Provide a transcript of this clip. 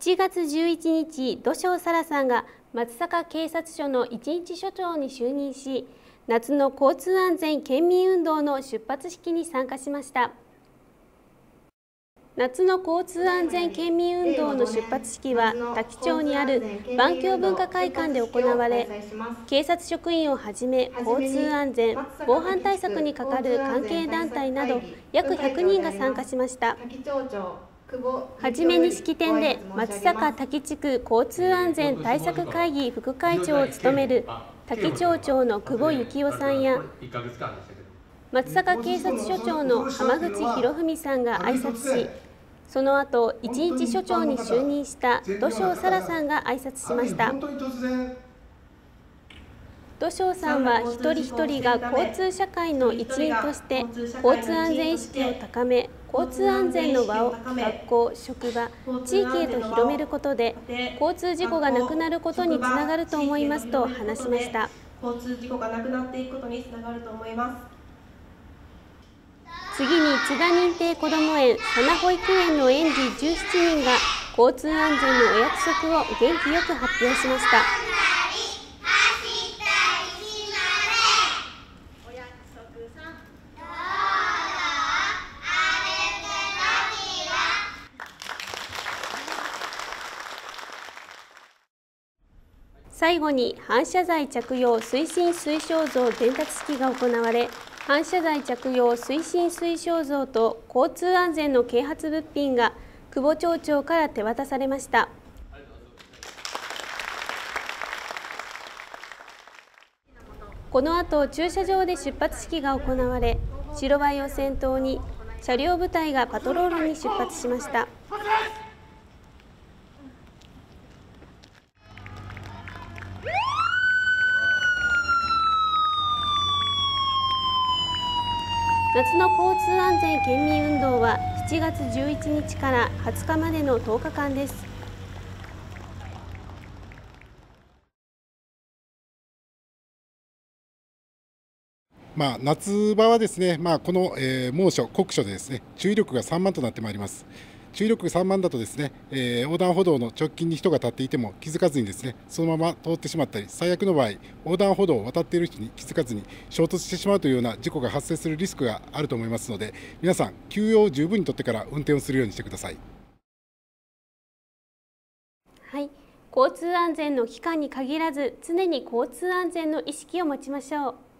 7月11日、土性沙羅さんが松阪警察署の一日署長に就任し、夏の交通安全県民運動の出発式に参加しました。夏の交通安全県民運動の出発式は多気町にある万境文化会館で行われ警察職員をはじめ交通安全防犯対策にかかる関係団体など約100人が参加しましたはじめに式典で松坂滝地区交通安全対策会議副会長を務める滝町長の久保幸夫さんや松坂警察署長の浜口博文さんが挨拶しその後一日署長に就任した土性沙羅さんが挨拶しました土性さんは一人一人が交通社会の一員として交通安全意識を高め交通安全の輪を学校、職場、地域へと広めることで交通事故がなくなることにつながると思いますと話しました。交通事故がなくなっていくことにつながると思います。次に津田認定こども園佐奈保育園の園児17人が交通安全のお約束を元気よく発表しました。最後に反射材着用推進推奨像伝達式が行われ反射材着用推進推奨像と交通安全の啓発物品が久保町長から手渡されましたこの後駐車場で出発式が行われ白バイを先頭に車両部隊がパトロールに出発しました。夏の交通安全県民運動は7月11日から20日までの10日間です。まあ、夏場はですね、まあ、この、えー、猛暑、酷暑でですね注意力が3万となってまいります。注力3万だとですね、えー、横断歩道の直近に人が立っていても気づかずにですねそのまま通ってしまったり最悪の場合横断歩道を渡っている人に気づかずに衝突してしまうというような事故が発生するリスクがあると思いますので皆さん休養を十分にとってから運転をするようにしてください。はい交通安全の期間に限らず常に交通安全の意識を持ちましょう。